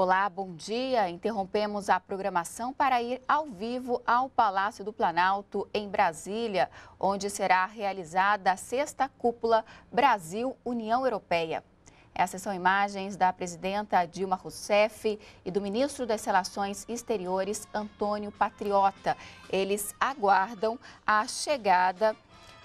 Olá, bom dia. Interrompemos a programação para ir ao vivo ao Palácio do Planalto, em Brasília, onde será realizada a sexta cúpula Brasil-União Europeia. Essas são imagens da presidenta Dilma Rousseff e do ministro das Relações Exteriores, Antônio Patriota. Eles aguardam a chegada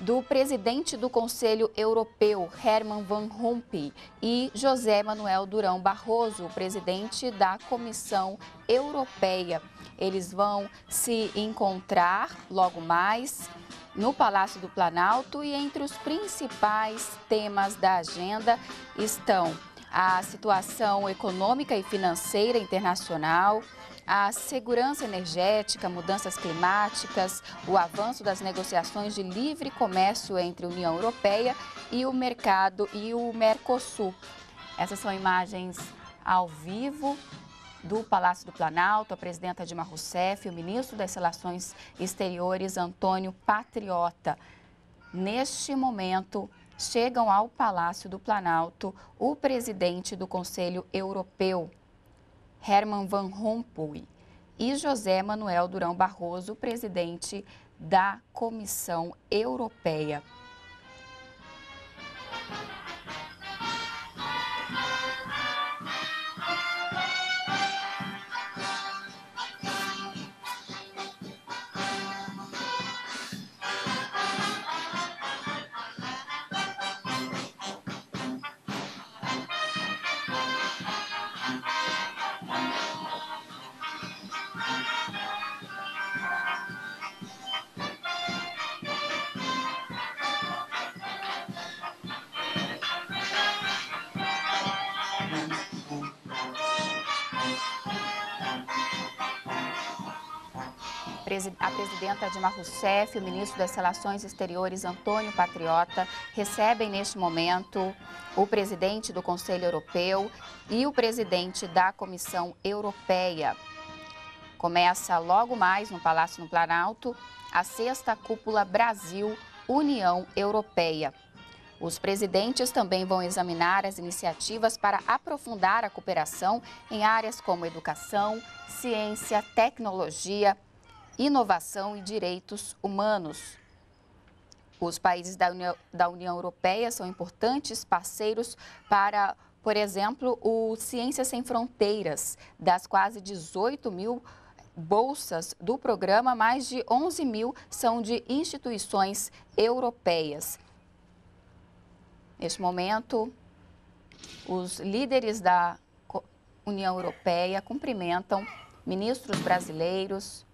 do presidente do Conselho Europeu, Herman Van Rompuy, e José Manuel Durão Barroso, presidente da Comissão Europeia. Eles vão se encontrar logo mais no Palácio do Planalto e entre os principais temas da agenda estão a situação econômica e financeira internacional, a segurança energética, mudanças climáticas, o avanço das negociações de livre comércio entre a União Europeia e o mercado e o Mercosul. Essas são imagens ao vivo do Palácio do Planalto, a presidenta Dilma Rousseff e o ministro das Relações Exteriores, Antônio Patriota. Neste momento, chegam ao Palácio do Planalto o presidente do Conselho Europeu, Herman Van Rompuy, e José Manuel Durão Barroso, presidente da Comissão Europeia. A presidenta Dilma Rousseff e o ministro das Relações Exteriores, Antônio Patriota, recebem neste momento o presidente do Conselho Europeu e o presidente da Comissão Europeia. Começa logo mais no Palácio no Planalto a sexta cúpula Brasil-União Europeia. Os presidentes também vão examinar as iniciativas para aprofundar a cooperação em áreas como educação, ciência, tecnologia, inovação e direitos humanos. Os países da União, da União Europeia são importantes parceiros para, por exemplo, o Ciências Sem Fronteiras. Das quase 18 mil bolsas do programa, mais de 11 mil são de instituições europeias. Neste momento, os líderes da União Europeia cumprimentam ministros brasileiros,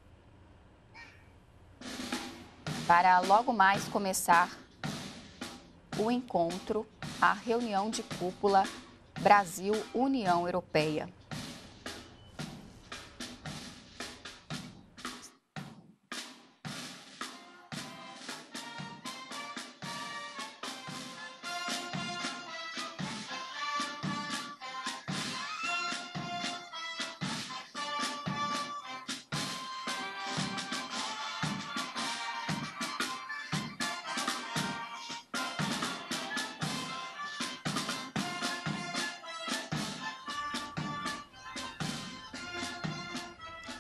para logo mais começar o encontro, a reunião de cúpula Brasil-União Europeia.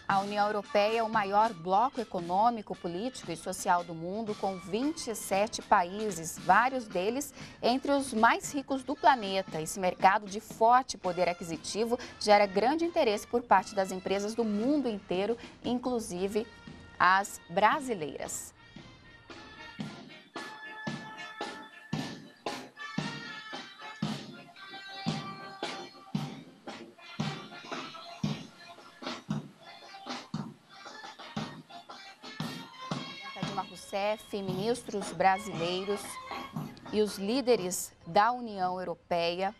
A União Europeia é o maior bloco econômico, político e social do mundo, com 27 países, vários deles entre os mais ricos do planeta. Esse mercado de forte poder aquisitivo gera grande interesse por parte das empresas do mundo inteiro, inclusive as brasileiras. Rousseff, ministros brasileiros e os líderes da União Europeia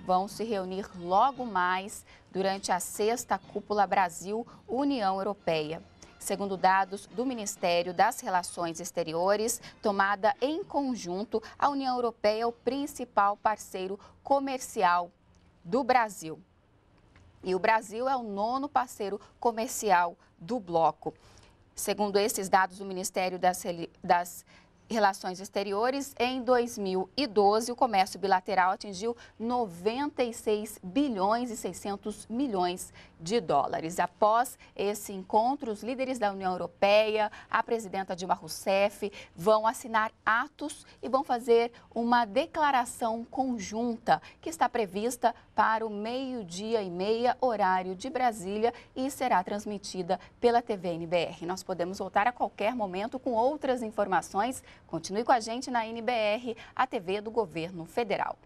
vão se reunir logo mais durante a sexta cúpula Brasil-União Europeia. Segundo dados do Ministério das Relações Exteriores, tomada em conjunto, a União Europeia é o principal parceiro comercial do Brasil. E o Brasil é o nono parceiro comercial do bloco. Segundo esses dados do Ministério das, das Relações Exteriores, em 2012, o comércio bilateral atingiu 96 bilhões e 600 milhões de dólares. Após esse encontro, os líderes da União Europeia, a presidenta Dilma Rousseff, vão assinar atos e vão fazer uma declaração conjunta que está prevista para o meio-dia e meia, horário de Brasília, e será transmitida pela TV NBR. Nós podemos voltar a qualquer momento com outras informações. Continue com a gente na NBR, a TV do Governo Federal.